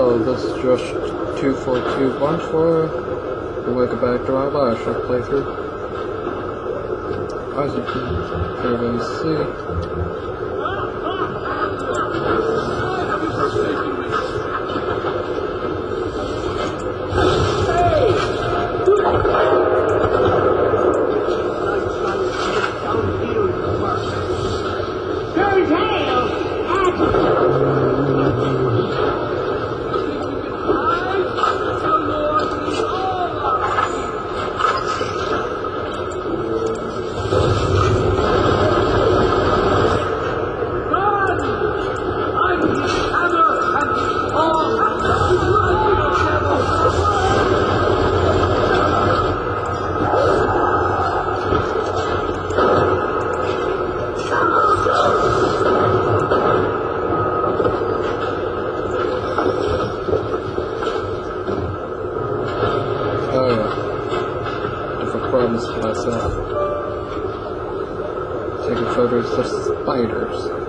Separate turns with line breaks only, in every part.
Hello, this is Josh24214, and welcome back to last Shark playthrough. As you can clearly see, different promise to uh, myself. Taking photos of spiders.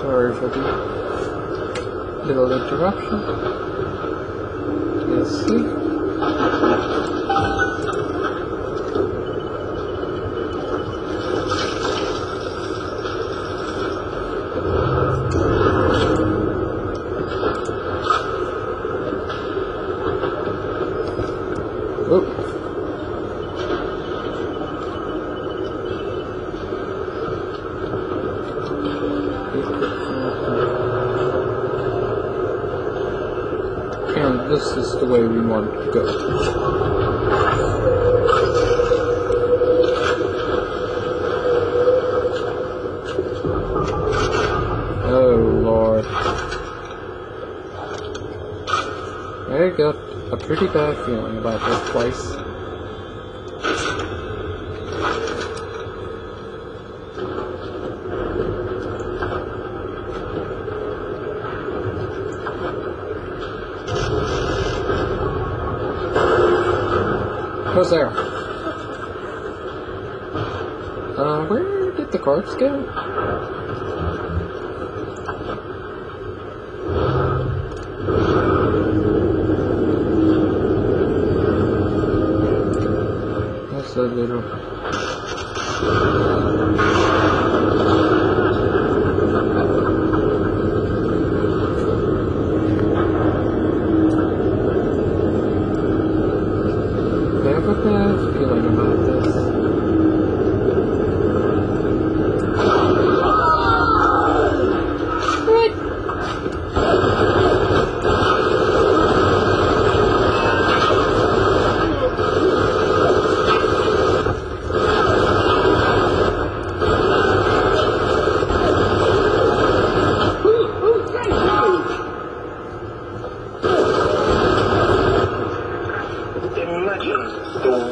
Sorry for the little interruption. Let's see. Oop. And this is the way we want to go. Oh lord. I got a pretty bad feeling about this place. Who's there? Uh, where did the corpse go? That's a little. I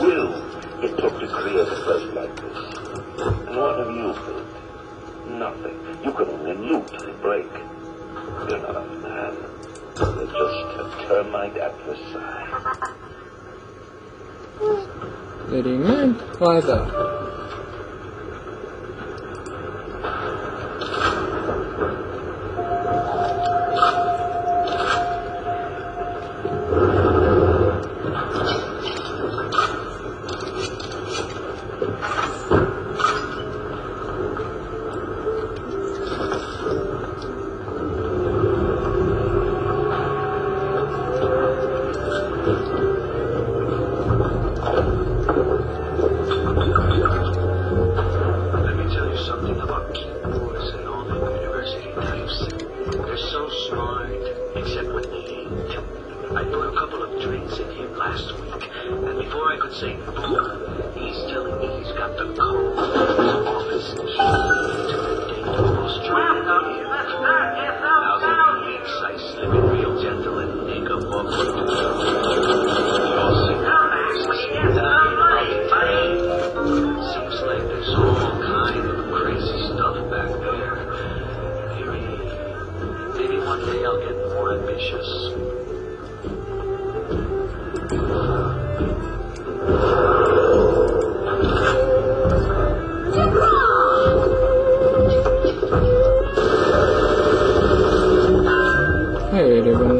will it took to create a place like this. And what have you built? Nothing. You can only loot and break. You're not a man. You're just a termite at the side.
Lady Man, why that?
Say boom, he's telling me he's got the code to his office key to the weeks I slip it real gentle and make a see. Seems like there's all kind of crazy stuff back there. Maybe, maybe one day I'll get more ambitious.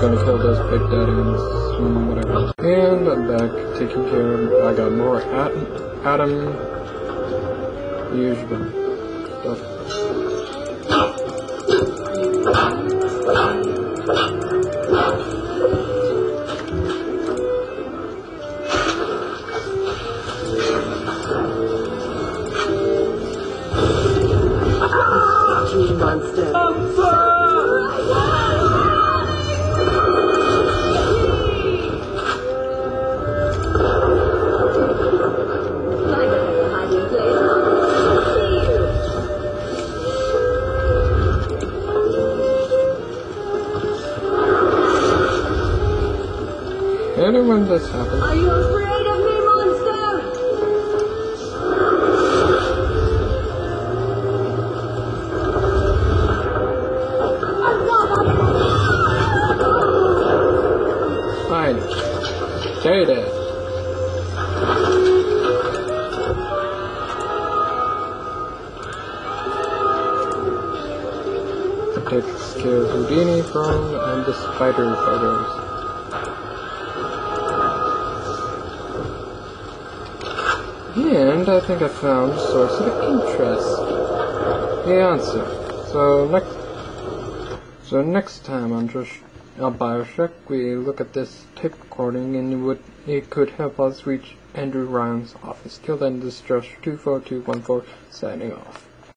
gonna kill those big daddies. Mm, whatever. And I'm back taking care of. I got more Adam. Adam. Usual stuff.
Tree monster.
And when this happens,
Are you afraid of me, monster?
fine. There. Takes care of Houdini from and the spider photos. And I think I found a source of interest. The answer. So next, so next time on just on Bioshock, we look at this tape recording, and it would it could help us reach Andrew Ryan's office. Till then, this is Josh two four two one four signing off.